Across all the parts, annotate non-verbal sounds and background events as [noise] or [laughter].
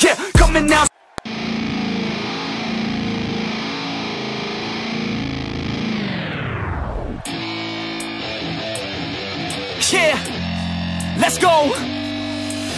Yeah, coming now Yeah, let's go.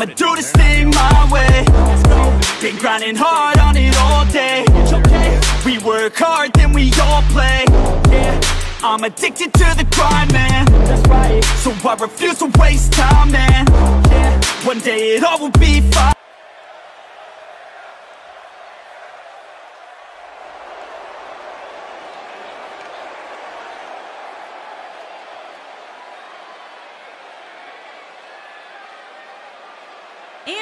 I'ma do this thing my way. Been grinding hard on it all day. We work hard, then we all play. Yeah I'm addicted to the grind, man. So I refuse to waste time, man. One day it all will be fine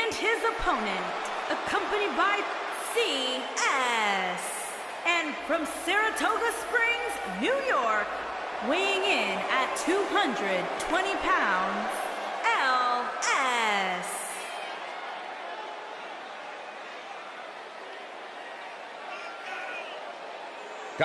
and his opponent, accompanied by CS. And from Saratoga Springs, New York, weighing in at 220 pounds, LS.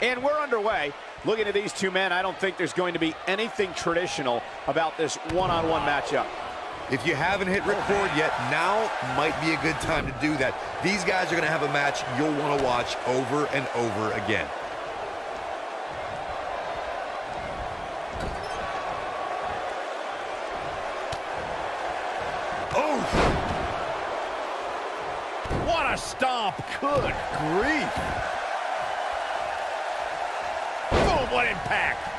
And we're underway. Looking at these two men, I don't think there's going to be anything traditional about this one-on-one matchup. If you haven't hit record yet, now might be a good time to do that. These guys are going to have a match you'll want to watch over and over again. Oh! What a stomp! Good grief! Boom, what impact!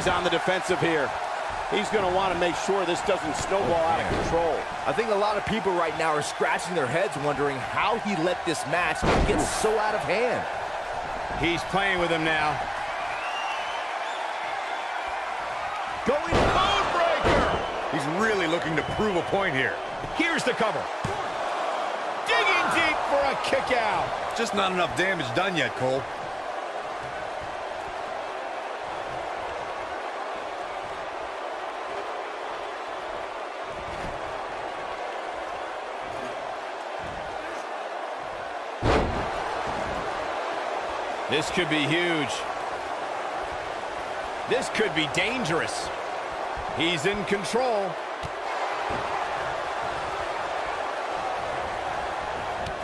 He's on the defensive here. He's going to want to make sure this doesn't snowball out of control. I think a lot of people right now are scratching their heads wondering how he let this match get so out of hand. He's playing with him now. Going bone breaker! He's really looking to prove a point here. Here's the cover. Digging deep for a kick out. Just not enough damage done yet, Cole. This could be huge. This could be dangerous. He's in control.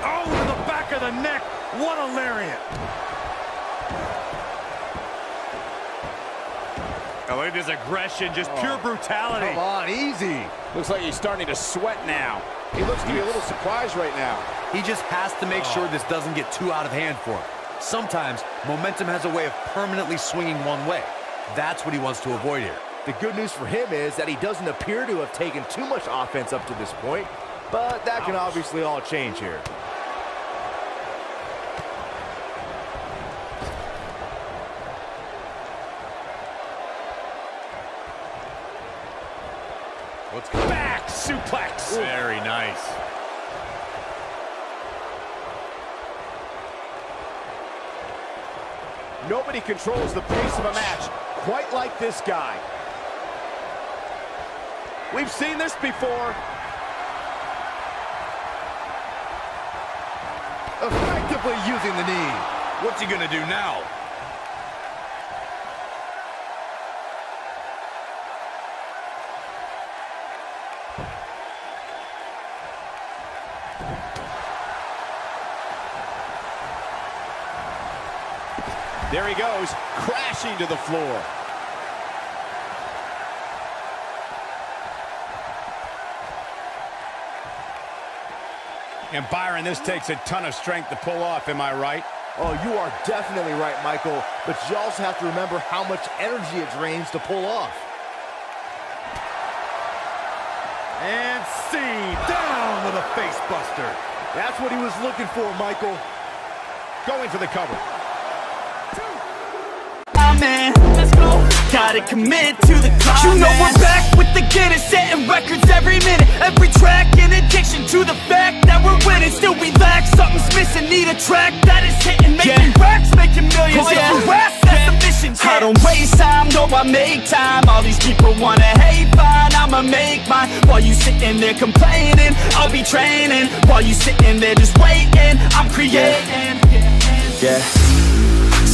Oh, to the back of the neck. What a lariat. Oh, look at his aggression, just Oh. pure brutality. Come on, easy. Looks like he's starting to sweat now. He looks to be a little surprised right now. He just has to make oh. sure this doesn't get too out of hand for him. Sometimes momentum has a way of permanently swinging one way. That's what he wants to avoid here. The good news for him is that he doesn't appear to have taken too much offense up to this point, but that can obviously all change here. What's Back suplex. Very nice. Nobody controls the pace of a match quite like this guy. We've seen this before. Effectively using the knee. What's he gonna do now? There he goes, crashing to the floor. And Byron, this takes a ton of strength to pull off, am I right? Oh, you are definitely right, Michael, but you also have to remember how much energy it drains to pull off. And see, down with a face buster. That's what he was looking for, Michael. Going for the cover. I'm let's go. Gotta commit to the climb. You know we're back with the Guinness, setting records every minute, every track. In addiction to the fact that we're winning, still we lack something's missing. Need a track that is hitting, making racks, making millions. Oh, yeah. yeah. Harass, that's the mission. I don't waste time, no, I make time. All these people wanna hate, fine, I'ma make mine. While you sitting there complaining, I'll be training. While you sitting there just waiting, I'm creating. Yeah.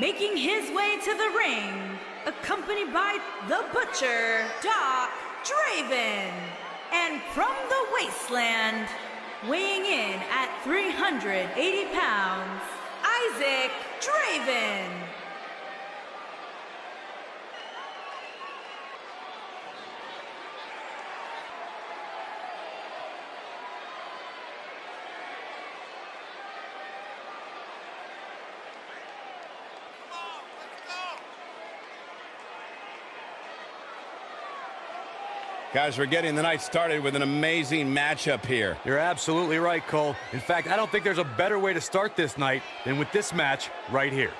Making his way to the ring, accompanied by the Butcher, Doc Draven. And from the wasteland, weighing in at 380 pounds, Isaac Draven. Guys, we're getting the night started with an amazing matchup here. You're absolutely right, Cole. In fact, I don't think there's a better way to start this night than with this match right here.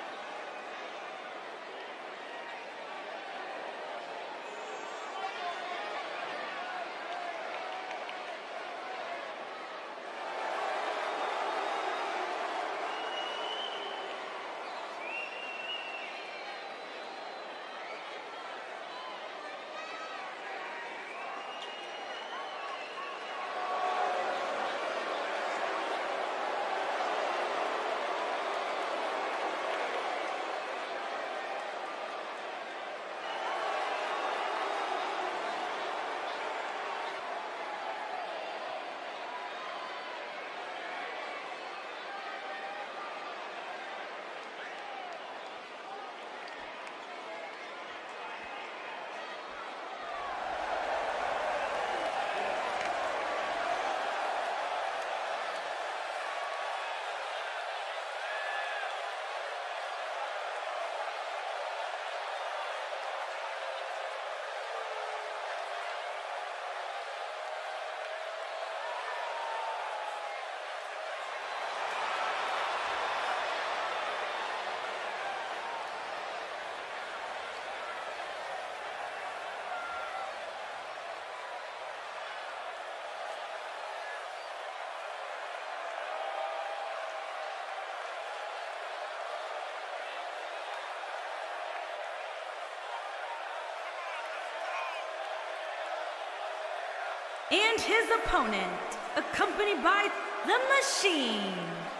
And his opponent, accompanied by The Machine,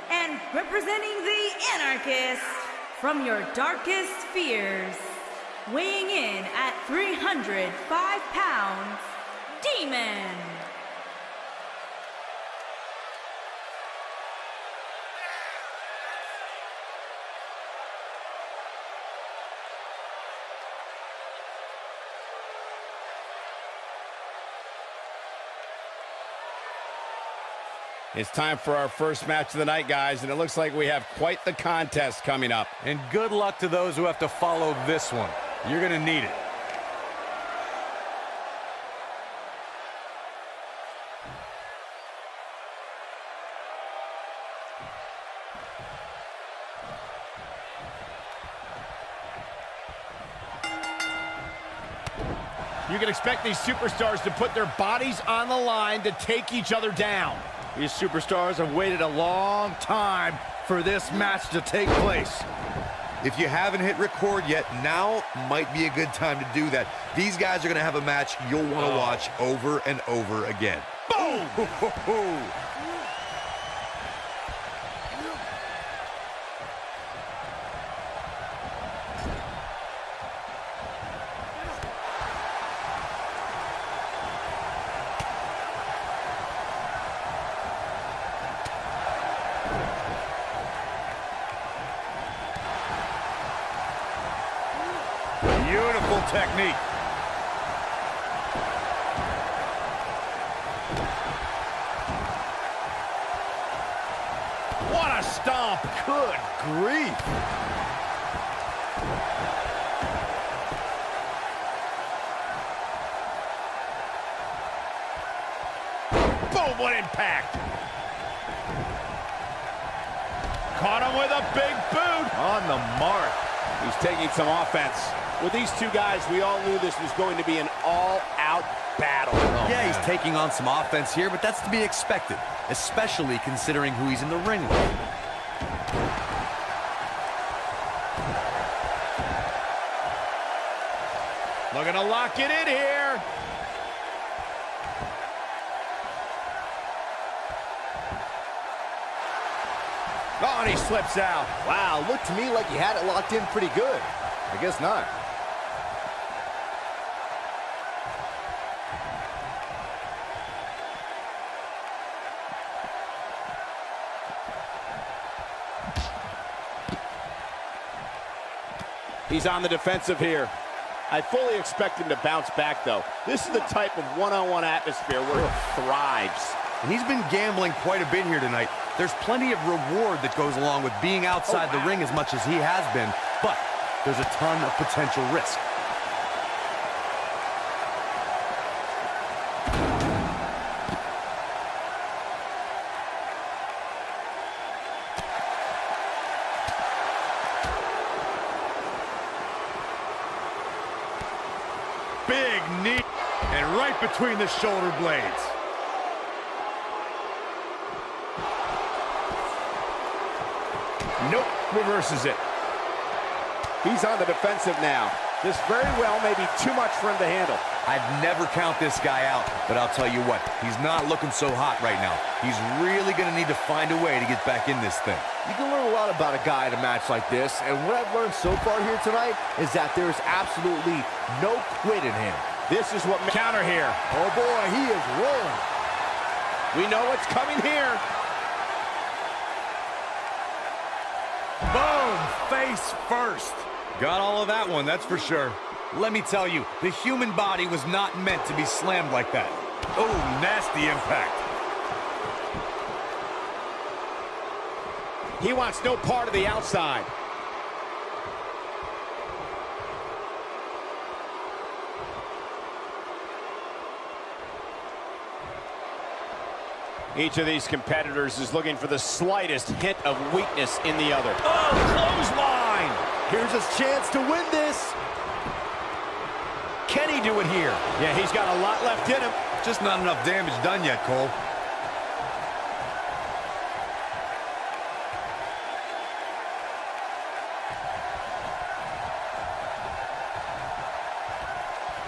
and representing the Anarchist from your darkest fears, weighing in at 305 pounds, Demon. It's time for our first match of the night, guys, and it looks like we have quite the contest coming up. And good luck to those who have to follow this one. You're going to need it. You can expect these superstars to put their bodies on the line to take each other down. These superstars have waited a long time for this match to take place. If you haven't hit record yet, now might be a good time to do that. These guys are going to have a match you'll want to Oh. watch over and over again. Boom! Beautiful technique. What a stomp! Good grief. Boom, what impact! Caught him with a big boot! On the mark. He's taking some offense. With these two guys, we all knew this was going to be an all-out battle. Oh, yeah, he's taking on some offense here, but that's to be expected, especially considering who he's in the ring with. Looking to lock it in here. Oh, and he slips out. Wow, looked to me like he had it locked in pretty good. I guess not. He's on the defensive here. I fully expect him to bounce back, though. This is the type of one-on-one atmosphere where he thrives. And he's been gambling quite a bit here tonight. There's plenty of reward that goes along with being outside Oh, wow. the ring as much as he has been, but there's a ton of potential risk. The shoulder blades. Nope, reverses it. He's on the defensive now. This very well may be too much for him to handle. I'd never count this guy out, but I'll tell you what, he's not looking so hot right now. He's really going to need to find a way to get back in this thing. You can learn a lot about a guy in a match like this, and what I've learned so far here tonight is that there's absolutely no quit in him. This is what counter here. Oh boy, he is rolling. We know what's coming here. Boom, face first. Got all of that one, that's for sure. Let me tell you, the human body was not meant to be slammed like that. Oh, nasty impact. He wants no part of the outside. Each of these competitors is looking for the slightest hint of weakness in the other. Oh, clothesline. Here's his chance to win this. Can he do it here? Yeah, he's got a lot left in him. Just not enough damage done yet, Cole.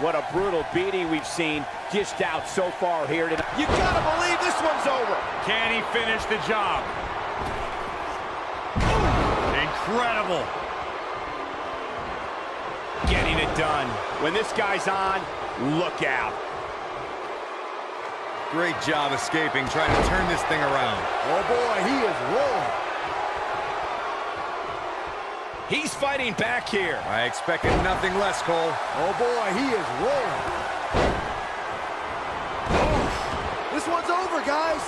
What a brutal beating we've seen dished out so far here tonight. You gotta believe this one's over. Can he finish the job? Incredible. Getting it done. When this guy's on, look out. Great job escaping, trying to turn this thing around. Oh, boy, he is rolling. He's fighting back here. I expected nothing less, Cole. Oh, boy, he is rolling. Oh, this one's over, guys.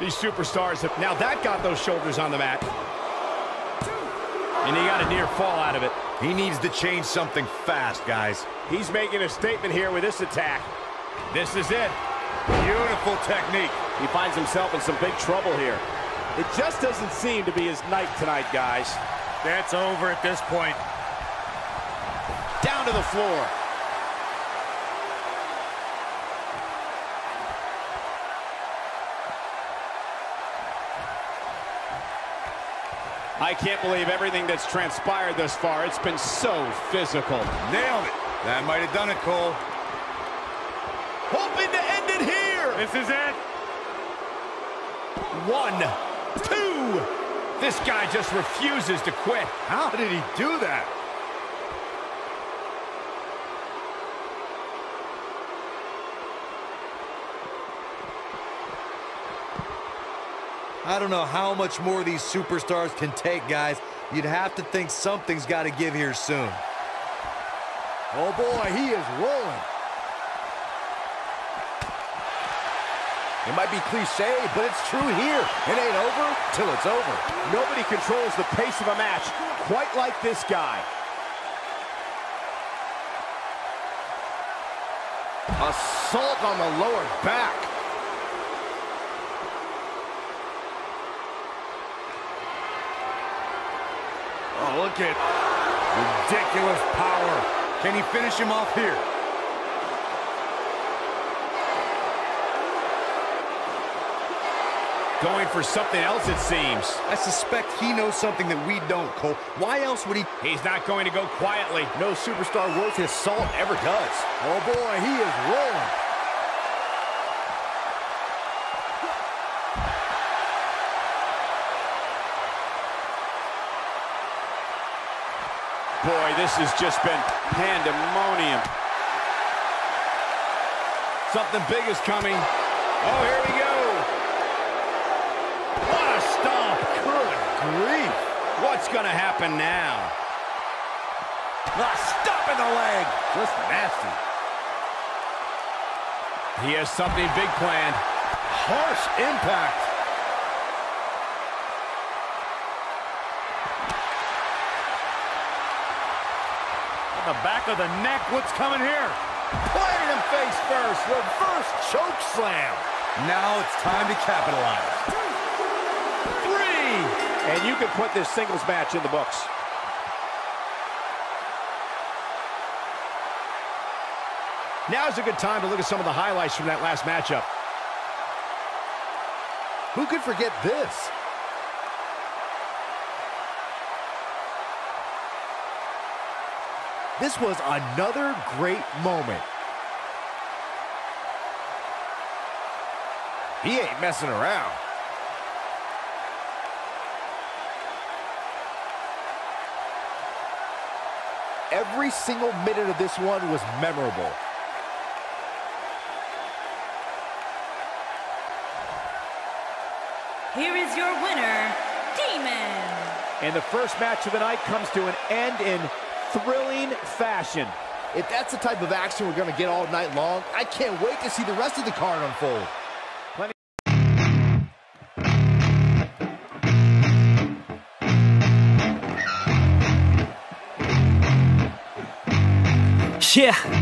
These superstars have... Now that got those shoulders on the mat. And he got a near fall out of it. He needs to change something fast, guys. He's making a statement here with this attack. This is it. Beautiful technique. He finds himself in some big trouble here. It just doesn't seem to be his night tonight, guys. That's over at this point. Down to the floor. I can't believe everything that's transpired thus far. It's been so physical. Nailed it. That might have done it, Cole. Hoping to end it here. This is it. One, two. This guy just refuses to quit. How did he do that? I don't know how much more these superstars can take, guys. You'd have to think something's got to give here soon. Oh, boy, he is rolling. It might be cliche, but it's true here. It ain't over till it's over. Nobody controls the pace of a match quite like this guy. Assault on the lower back. Oh, look at ridiculous power. Can he finish him off here? Going for something else, it seems. I suspect he knows something that we don't, Cole. Why else would he... He's not going to go quietly. No superstar worth his salt ever does. Oh, boy, he is rolling. This has just been pandemonium. Something big is coming. Oh, here we go. What a stomp. Good grief. What's going to happen now? A stop in the leg. Just nasty. He has something big planned. Harsh impact. On the back of the neck, what's coming here? Planted him face first. Reverse choke slam. Now it's time to capitalize. Three! And you can put this singles match in the books. Now's a good time to look at some of the highlights from that last matchup. Who could forget this? This was another great moment. He ain't messing around. Every single minute of this one was memorable. Here is your winner, Demon. And the first match of the night comes to an end in thrilling fashion. If that's the type of action we're going to get all night long, I can't wait to see the rest of the card unfold. Yeah.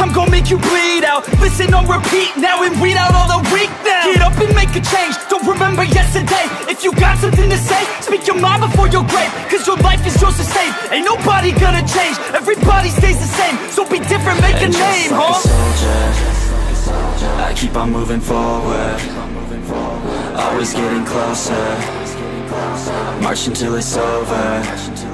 I'm gonna make you bleed out. Listen on repeat now And weed out all the weak now. Get up and make a change. Don't remember yesterday. If you got something to say Speak your mind before your grave. Cause your life is yours to save. Ain't nobody gonna change. Everybody stays the same. So be different, make a And just name, like huh? a soldier, I keep on moving forward. Always getting closer. Marching till it's over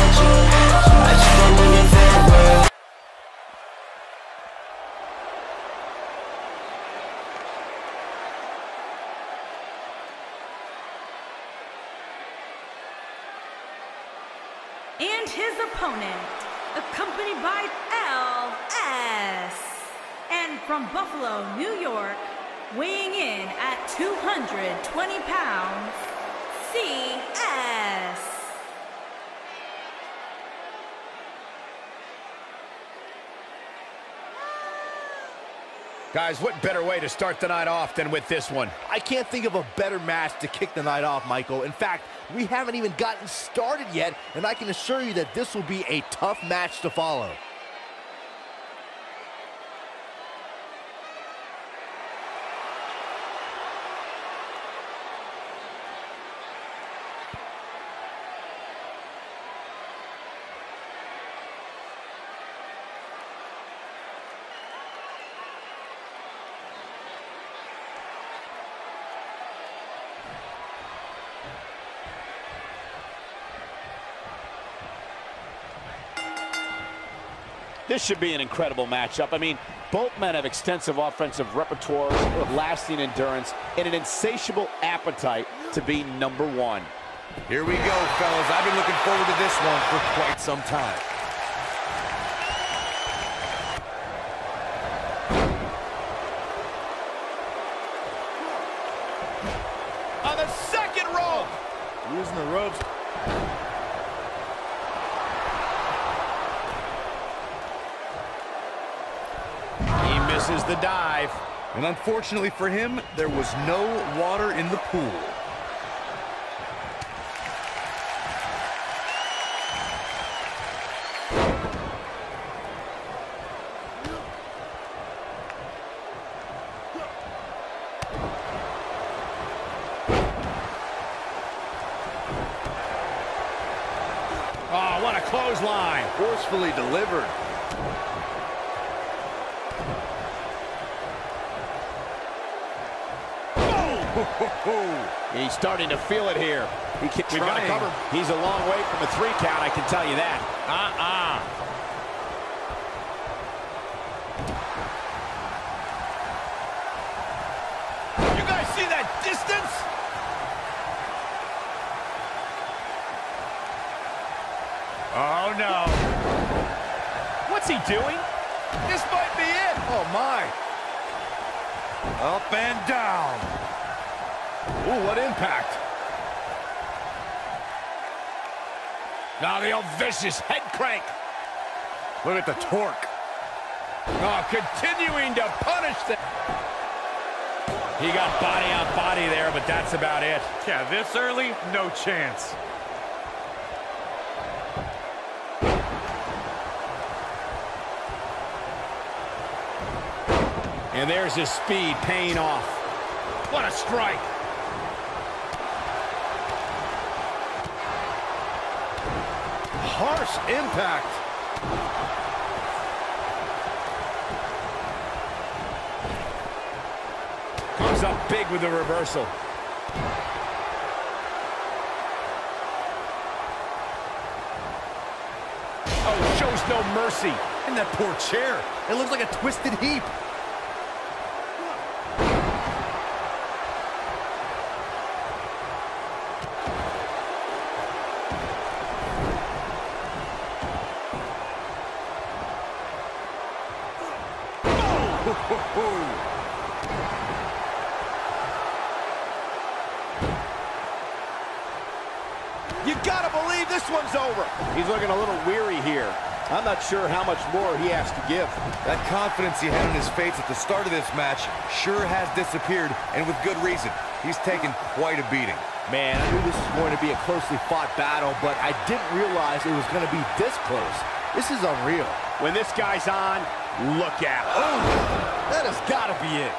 from Buffalo, New York, weighing in at 220 pounds, CS. Guys, what better way to start the night off than with this one? I can't think of a better match to kick the night off, Michael. In fact, we haven't even gotten started yet, and I can assure you that this will be a tough match to follow. This should be an incredible matchup. I mean, both men have extensive offensive repertoires lasting endurance and an insatiable appetite to be number one. Here we go, fellas. I've been looking forward to this one for quite some time. And unfortunately for him, there was no water in the pool. Oh, what a clothesline. Forcefully delivered. He's starting to feel it here. He can, we've got to Trying. cover. He's a long way from a three count, I can tell you that. Uh-uh. You guys see that distance? Oh, no. What's he doing? This might be it. Oh, my. Up and down. Ooh, what impact. Now the old vicious head crank. Look at the torque. Oh, continuing to punish the... He got body on body there, but that's about it. Yeah, this early, no chance. And there's his speed paying off. What a strike. Harsh impact. Comes up big with the reversal. Oh, shows no mercy. And that poor chair. It looks like a twisted heap. [laughs] you got to believe this one's over. He's looking a little weary here. I'm not sure how much more he has to give. That confidence he had in his face at the start of this match sure has disappeared, and with good reason. He's taken quite a beating. Man, I knew this was going to be a closely fought battle, but I didn't realize it was going to be this close. This is unreal. When this guy's on, look out. That has got to be it.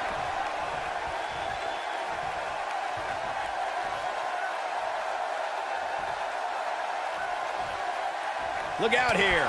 Look out here.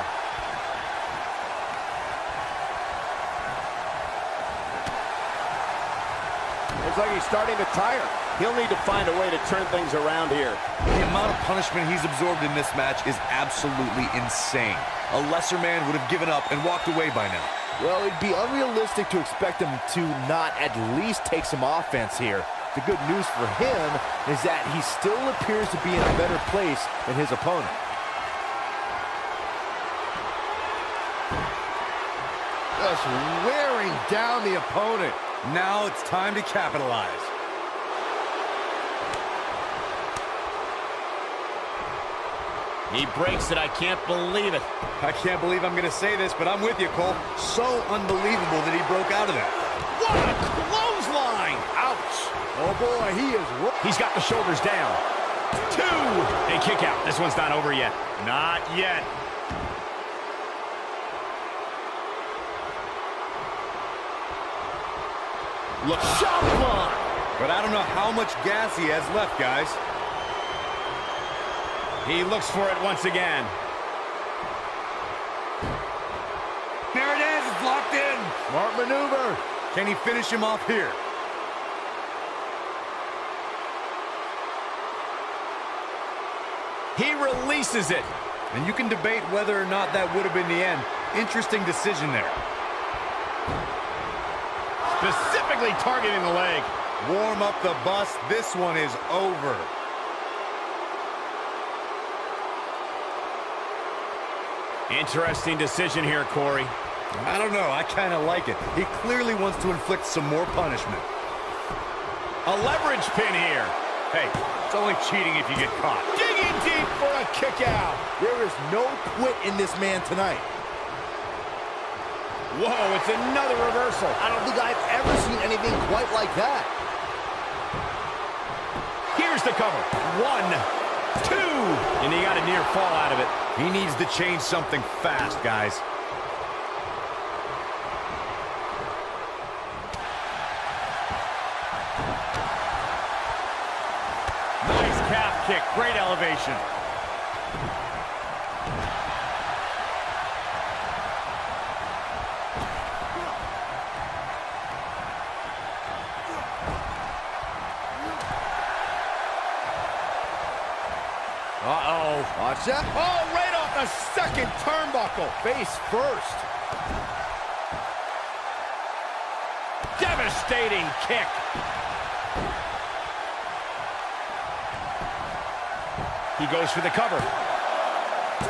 Looks like he's starting to tire. He'll need to find a way to turn things around here. The amount of punishment he's absorbed in this match is absolutely insane. A lesser man would have given up and walked away by now. Well, it'd be unrealistic to expect him to not at least take some offense here. The good news for him is that he still appears to be in a better place than his opponent. Just wearing down the opponent. Now it's time to capitalize. He breaks it. I can't believe it. I can't believe I'm going to say this, but I'm with you, Cole. So unbelievable that he broke out of that. What a clothesline! Ouch! Oh boy, he is. He's got the shoulders down. Two! A kick out. This one's not over yet. Not yet. Look, shot block! But I don't know how much gas he has left, guys. He looks for it once again. There it is. It's locked in. Smart maneuver. Can he finish him off here? He releases it. And you can debate whether or not that would have been the end. Interesting decision there. Specifically targeting the leg. Warm up the bus. This one is over. Interesting decision here, Corey. I don't know. I kind of like it. He clearly wants to inflict some more punishment. A leverage pin here. Hey, it's only cheating if you get caught. Digging deep for a kick out. There is no quit in this man tonight. Whoa, it's another reversal. I don't think I've ever seen anything quite like that. Here's the cover. One, two, and he got a near fall out of it. He needs to change something fast, guys. Nice calf kick, great elevation. Turnbuckle. Face first. Devastating kick. He goes for the cover.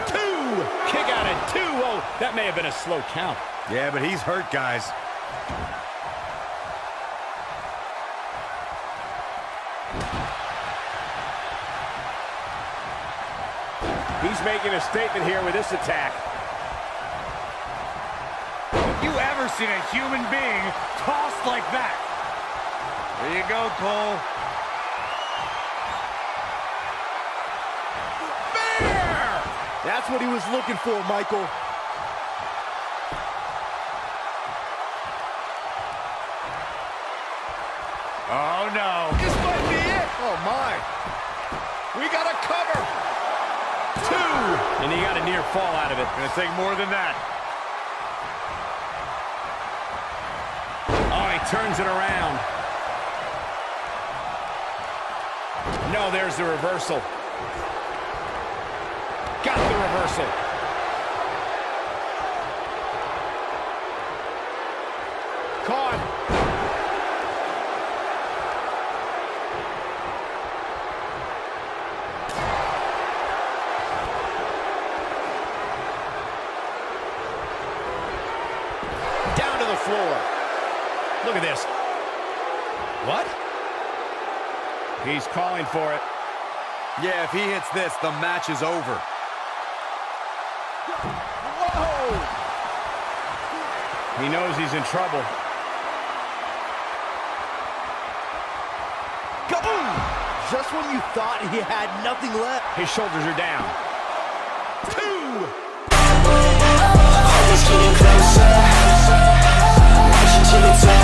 Two. Kick out at two. Oh, that may have been a slow count. Yeah, but he's hurt, guys. Making a statement here with this attack. Have you ever seen a human being tossed like that? There you go, Cole. That's what he was looking for, Michael. Oh, no. This might be it. Oh, my. We got a cover. And he got a near fall out of it. Gonna take more than that. Oh, he turns it around. No, there's the reversal. Got the reversal. Caught. Down to the floor. Look at this. What? He's calling for it. Yeah, if he hits this, the match is over. Whoa! He knows he's in trouble. Kaboom! Just when you thought he had nothing left. His shoulders are down. Two! Always getting closer Till it's over it's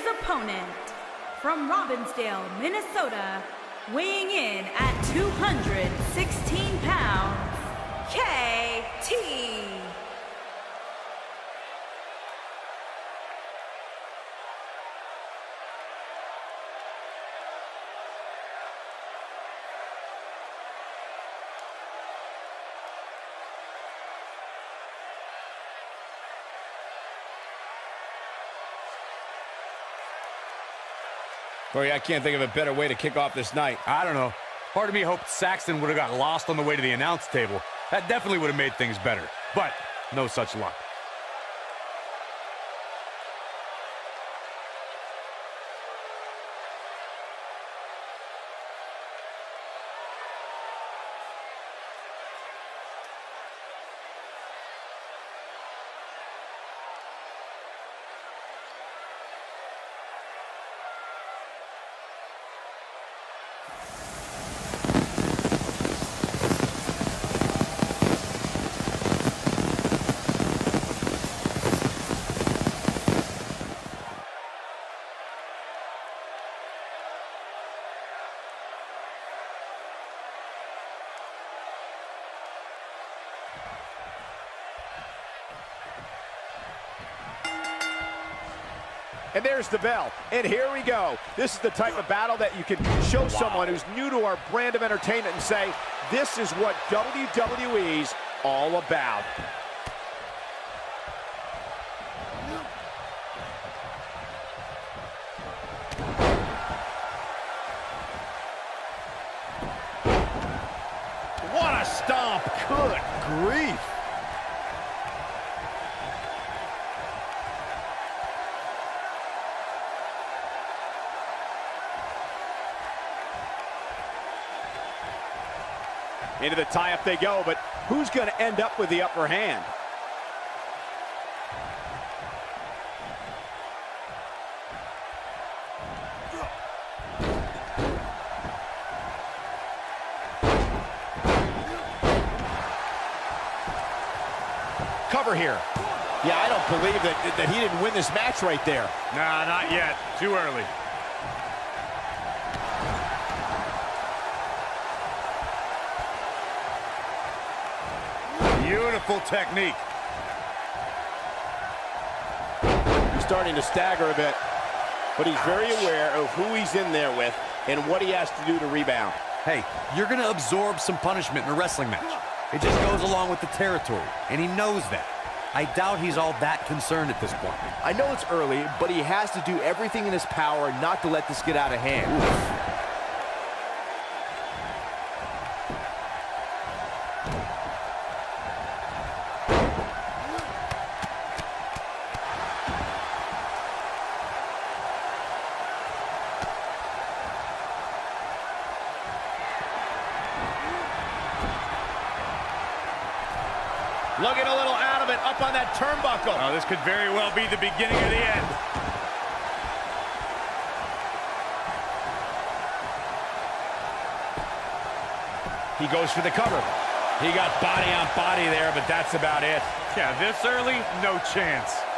his opponent, from Robbinsdale, Minnesota, weighing in at 216 pounds, KT. Corey, I can't think of a better way to kick off this night. I don't know. Part of me hoped Saxton would have got lost on the way to the announce table. That definitely would have made things better. But no such luck. And there's the bell. And here we go. This is the type of battle that you can show wow. someone who's new to our brand of entertainment and say, this is what WWE's all about. Into the tie-up they go, but who's going to end up with the upper hand? Cover here. Yeah, I don't believe that, that he didn't win this match right there. Nah, not yet. Too early. Beautiful technique. He's starting to stagger a bit, but he's very aware of who he's in there with and what he has to do to rebound. Hey, you're going to absorb some punishment in a wrestling match. It just goes along with the territory, and he knows that. I doubt he's all that concerned at this point. I know it's early, but he has to do everything in his power not to let this get out of hand. Looking could very well be the beginning of the end. He goes for the cover. He got body on body there, but that's about it. Yeah, this early, no chance.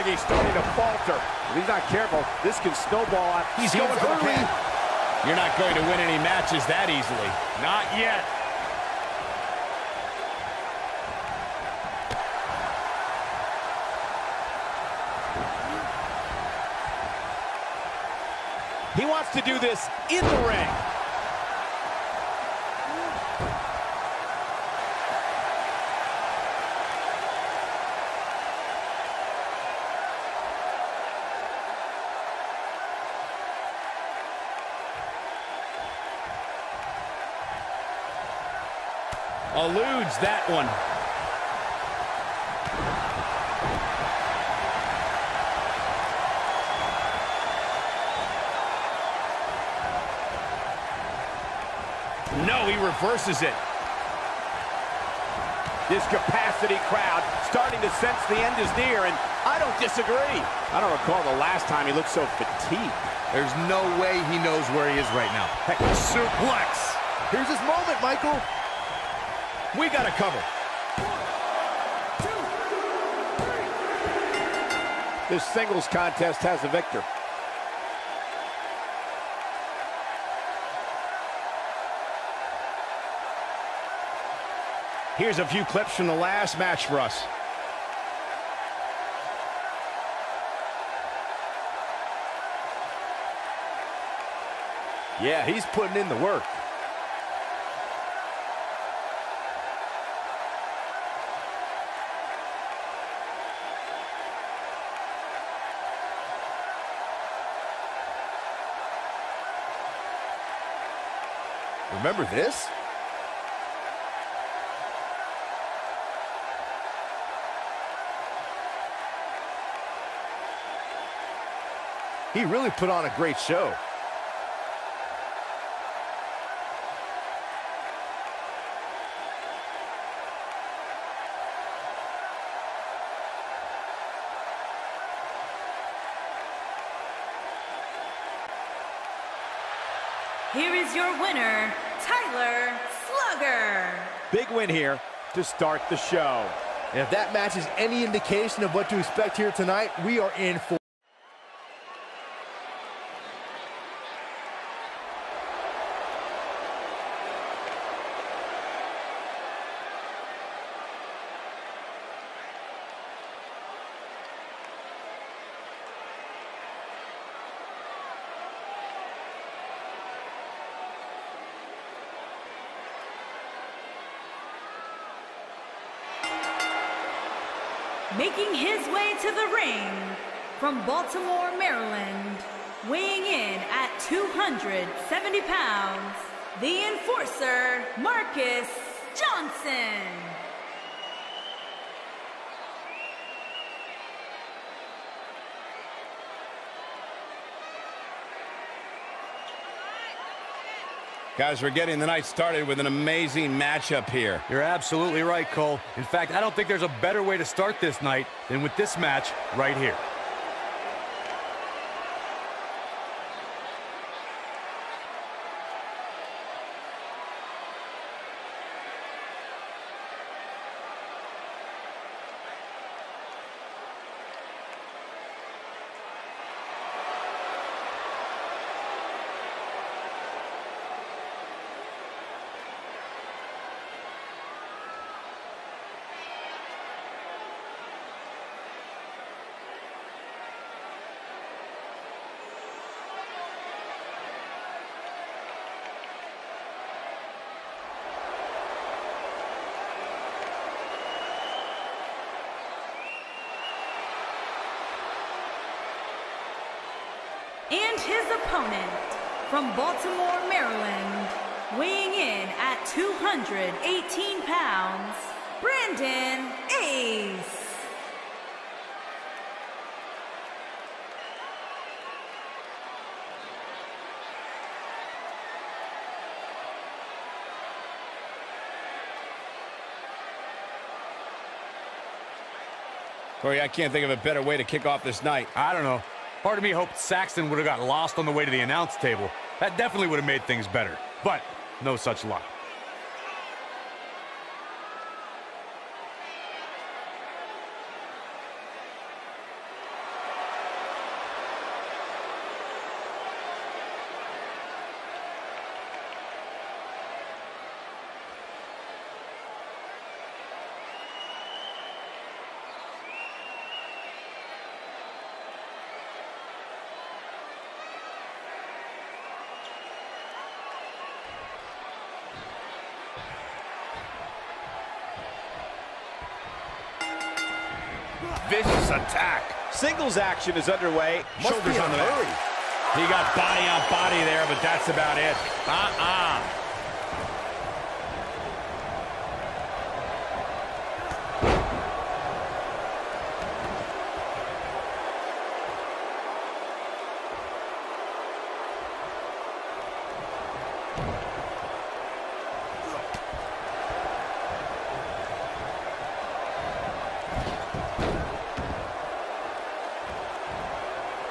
Like he's starting to falter. If he's not careful, this can snowball out. He's going for the pin. You're not going to win any matches that easily. Not yet. He wants to do this in the ring. Eludes that one. No, he reverses it. This capacity crowd starting to sense the end is near, and I don't disagree. I don't recall the last time he looked so fatigued. There's no way he knows where he is right now. Heck, suplex. Here's his moment, Michael. We got to cover. This singles contest has a victor. Here's a few clips from the last match for us. Yeah, he's putting in the work. Remember this? He really put on a great show. Here is your winner, Tyler Slugger. Big win here to start the show. And if that match is any indication of what to expect here tonight, we are in for Making his way to the ring from Baltimore, Maryland, weighing in at 270 pounds, the enforcer, Marcus Johnson. Guys, we're getting the night started with an amazing matchup here. You're absolutely right, Cole. In fact, I don't think there's a better way to start this night than with this match right here. And his opponent from Baltimore, Maryland, weighing in at 218 pounds, Brandon Ace. Corey, I can't think of a better way to kick off this night. I don't know. Part of me hoped Saxton would have got lost on the way to the announce table. That definitely would have made things better. But no such luck. Vicious attack. Singles action is underway. Shoulders on the mat. He got body on body there, but that's about it. Uh-uh.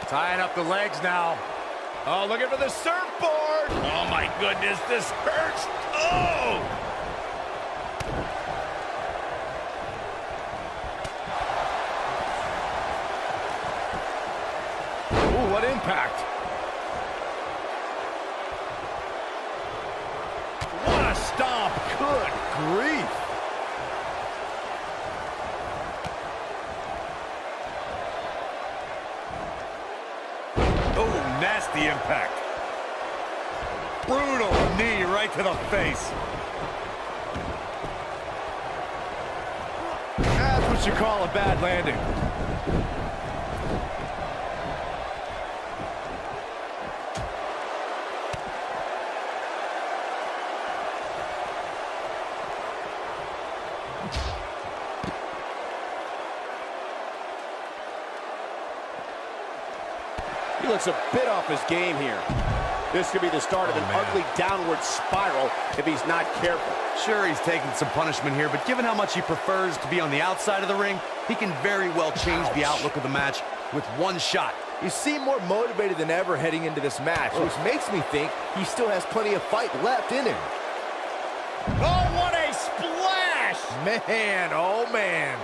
Tying up the legs now. Oh, looking for the surfboard. Oh, my goodness, this hurts. Oh! Ooh, what impact. What a stomp. Good grief. Oh, nasty impact. Brutal knee right to the face. That's what you call a bad landing. He looks a bit off his game here. This could be the start of an oh, ugly downward spiral if he's not careful. Sure, he's taking some punishment here, but given how much he prefers to be on the outside of the ring, he can very well change the outlook of the match with one shot. You seem more motivated than ever heading into this match, which makes me think he still has plenty of fight left in him. Oh, what a splash! Man, oh man.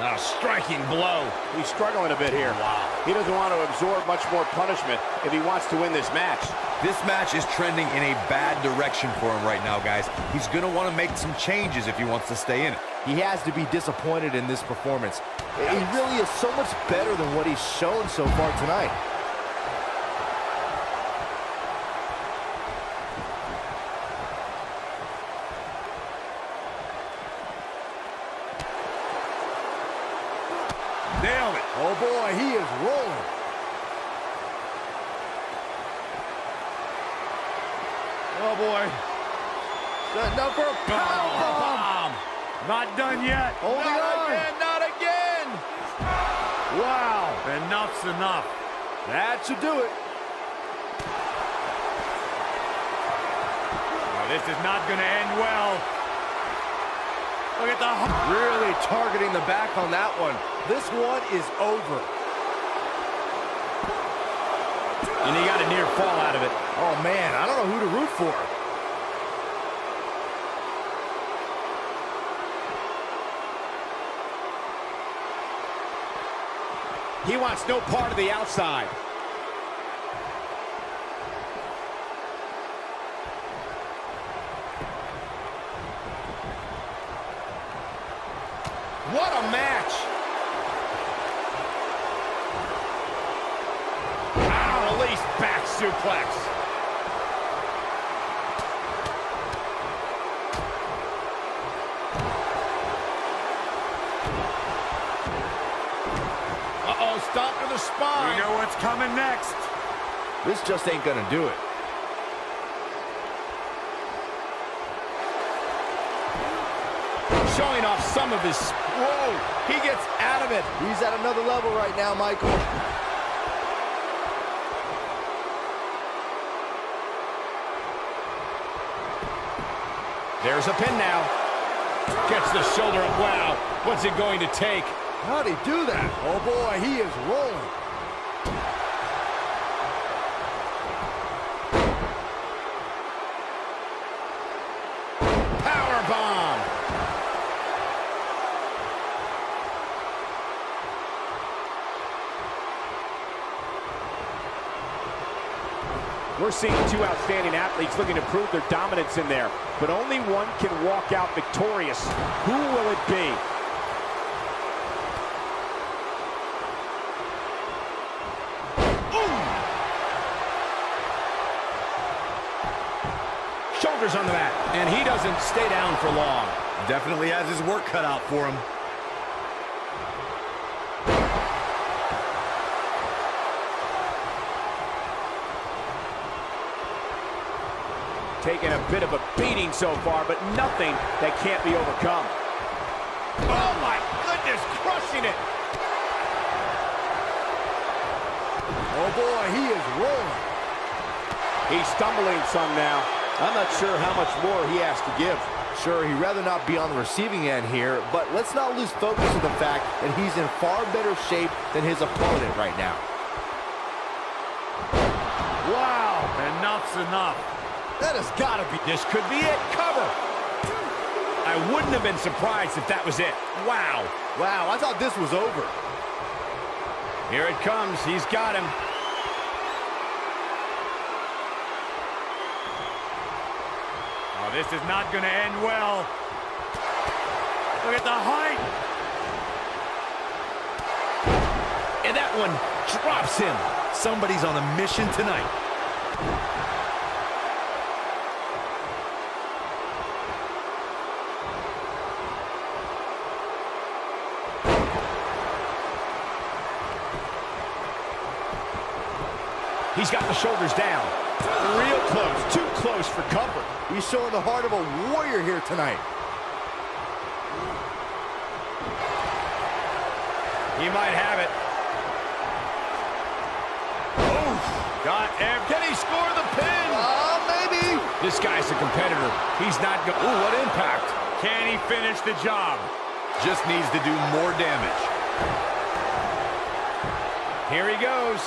A striking blow. He's struggling a bit here. Wow. He doesn't want to absorb much more punishment if he wants to win this match. This match is trending in a bad direction for him right now, guys. He's going to want to make some changes if he wants to stay in it. He has to be disappointed in this performance. He really is so much better than what he's shown so far tonight. Nailed it. Oh boy, he is rolling. Oh, boy. Setting up for a power bomb. Not done yet. Holding Not on. again, not again. Wow. Enough's enough. That should do it. This is not going to end well. Look at the... Really targeting the back on that one. This one is over. And he got a near fall out of it. Oh man, I don't know who to root for. He wants no part of the outside. What a match! Ah, release back suplex. Uh-oh, stop to the spine. We know what's coming next. This just ain't gonna do it. Showing off some of his... Whoa! He gets out of it. He's at another level right now, Michael. There's a pin now. Gets the shoulder up. Wow. What's it going to take? How'd he do that? Oh, boy, he is rolling. Power bomb. We're seeing two outstanding athletes looking to prove their dominance in there, but only one can walk out victorious. Who will it be? Shoulders on the mat. And he doesn't stay down for long. Definitely has his work cut out for him. Taking a bit of a beating so far, but nothing that can't be overcome. Oh, my goodness, crushing it. Oh, boy, he is rolling. He's stumbling some now. I'm not sure how much more he has to give. Sure, he'd rather not be on the receiving end here, but let's not lose focus of the fact that he's in far better shape than his opponent right now. Wow, enough's enough. That has got to be... This could be it. Cover. I wouldn't have been surprised if that was it. Wow. Wow, I thought this was over. Here it comes. He's got him. This is not going to end well. Look at the height. And that one drops him. Somebody's on a mission tonight. He's got the shoulders down. Real close. Too close for comfort. He's showing the heart of a warrior here tonight. He might have it. Got every... Can he score the pin? Uh, maybe. This guy's a competitor. He's not going... Ooh, what impact. Can he finish the job? Just needs to do more damage. Here he goes.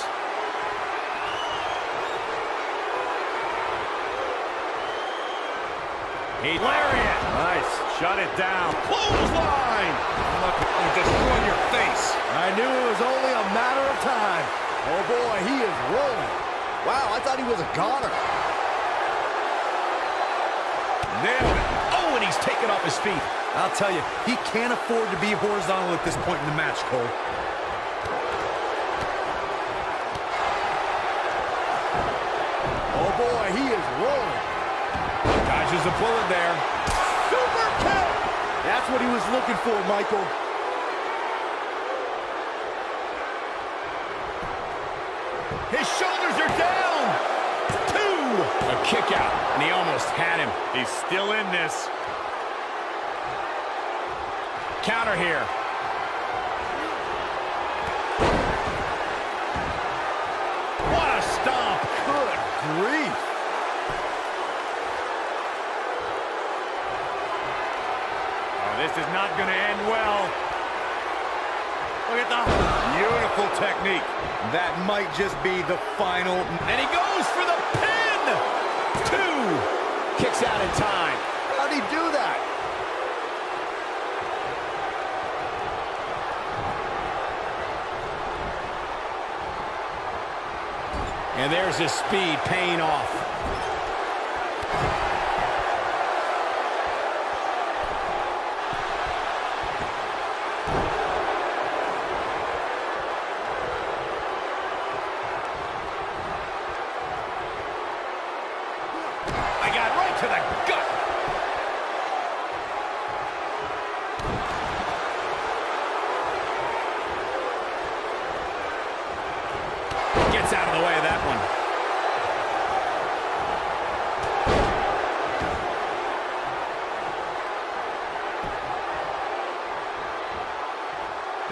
He lariat. Nice. Shut it down. Clothesline. Look, I'm destroying your face. I knew it was only a matter of time. Oh, boy, he is rolling. Wow, I thought he was a goner. Nailed it. Oh, and he's taken off his feet. I'll tell you, he can't afford to be horizontal at this point in the match, Cole. Oh, boy, he is rolling. A bullet there. Super kick! That's what he was looking for, Michael. His shoulders are down. Two. A kick out, and he almost had him. He's still in this. Counter here. What a stomp. Good grief. Oh, this is not going to end well. Look at the beautiful technique. That might just be the final. And he goes for the pin. Two. Kicks out in time. How'd he do that? And there's his speed paying off. I got right to the gut. Gets out of the way of that one.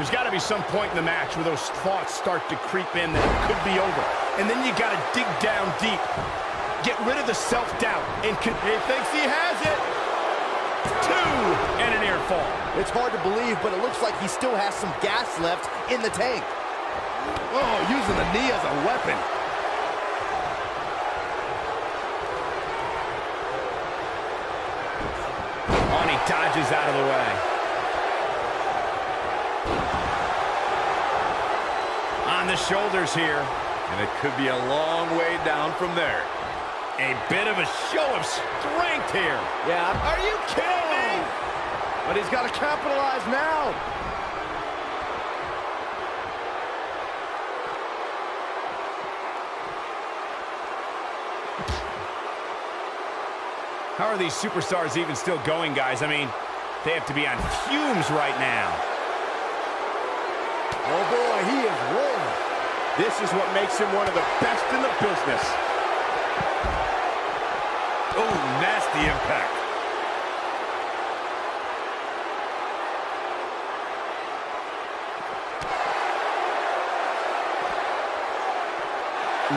There's got to be some point in the match where those thoughts start to creep in that it could be over. And then you got to dig down deep. Get rid of the self-doubt. And he thinks he has it. Two and an near fall. It's hard to believe, but it looks like he still has some gas left in the tank. Oh, using the knee as a weapon. On, he dodges out of the way. Shoulders here. And it could be a long way down from there. A bit of a show of strength here. Yeah. Are you kidding me? Oh. But he's got to capitalize now. How are these superstars even still going, guys? I mean, they have to be on fumes right now. Oh, boy, he. This is what makes him one of the best in the business. Oh, nasty impact.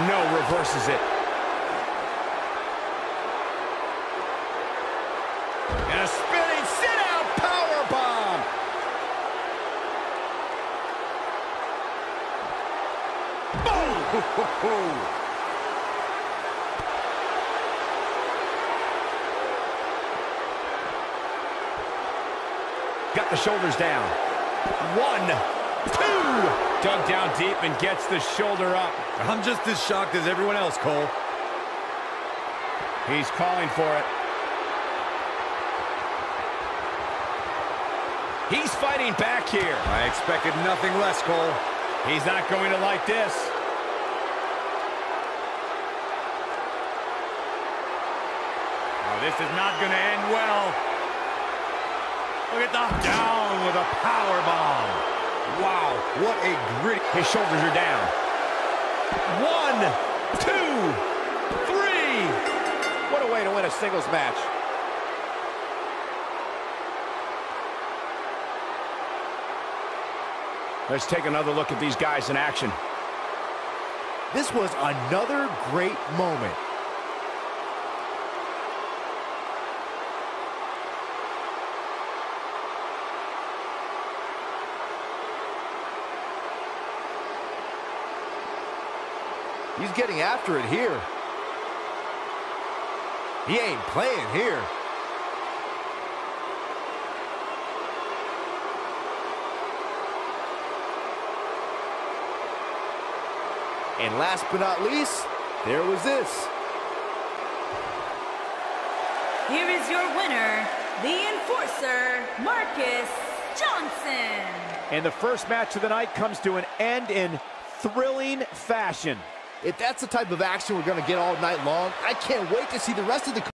No, reverses it. And a spinning sit-out power bomb. Boom! Got the shoulders down. One, two. Dug down deep and gets the shoulder up. I'm just as shocked as everyone else, Cole. He's calling for it. He's fighting back here. I expected nothing less, Cole. He's not going to like this. Oh, this is not going to end. Look at the down with a power bomb. Wow, what a gritty... His shoulders are down. One, two, three. What a way to win a singles match. Let's take another look at these guys in action. This was another great moment. He's getting after it here. He ain't playing here. And last but not least, there was this. Here is your winner, the Enforcer, Marcus Johnson. And the first match of the night comes to an end in thrilling fashion. If that's the type of action we're going to get all night long, I can't wait to see the rest of the